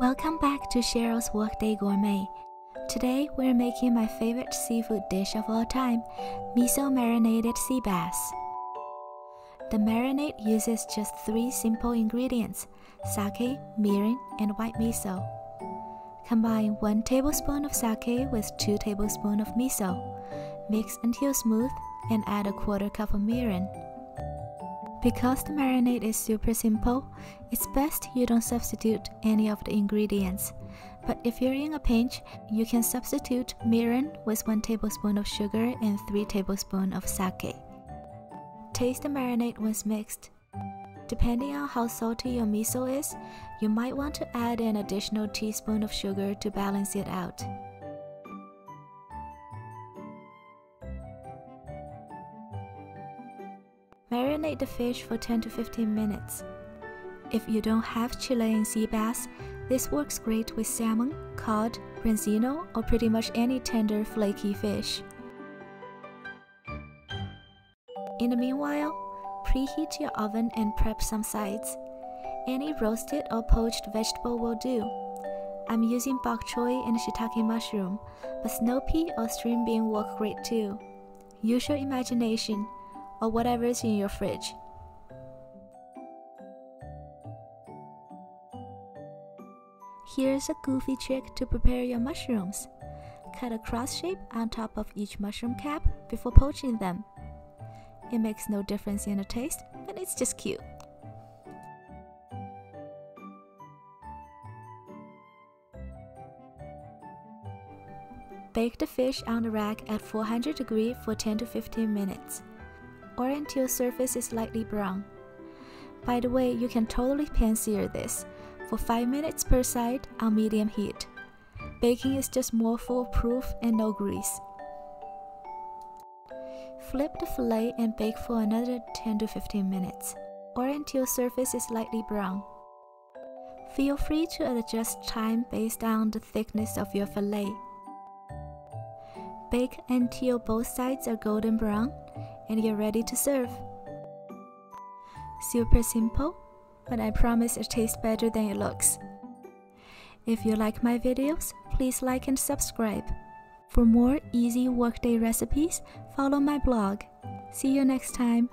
Welcome back to Cheryl's Workday Gourmet. Today we're making my favorite seafood dish of all time, miso marinated sea bass. The marinade uses just three simple ingredients, sake, mirin, and white miso. Combine 1 tablespoon of sake with 2 tablespoons of miso. Mix until smooth and add a quarter cup of mirin. Because the marinade is super simple, it's best you don't substitute any of the ingredients. But if you're in a pinch, you can substitute mirin with 1 tablespoon of sugar and 3 tablespoons of sake. Taste the marinade once mixed. Depending on how salty your miso is, you might want to add an additional teaspoon of sugar to balance it out. Marinate the fish for 10 to 15 minutes. If you don't have Chilean sea bass, this works great with salmon, cod, branzino, or pretty much any tender, flaky fish. In the meanwhile, preheat your oven and prep some sides. Any roasted or poached vegetable will do. I'm using bok choy and shiitake mushroom, but snow pea or string bean work great too. Use your imagination or whatever is in your fridge. Here's a goofy trick to prepare your mushrooms. Cut a cross shape on top of each mushroom cap before poaching them. It makes no difference in the taste, but it's just cute. Bake the fish on the rack at 400 degrees for 10 to 15 minutes or until surface is lightly brown. By the way, you can totally pan sear this for 5 minutes per side on medium heat. Baking is just more foolproof and no grease. Flip the fillet and bake for another 10 to 15 minutes, or until surface is lightly brown. Feel free to adjust time based on the thickness of your fillet. Bake until both sides are golden brown and you're ready to serve. Super simple, but I promise it tastes better than it looks. If you like my videos, please like and subscribe. For more easy workday recipes, follow my blog. See you next time.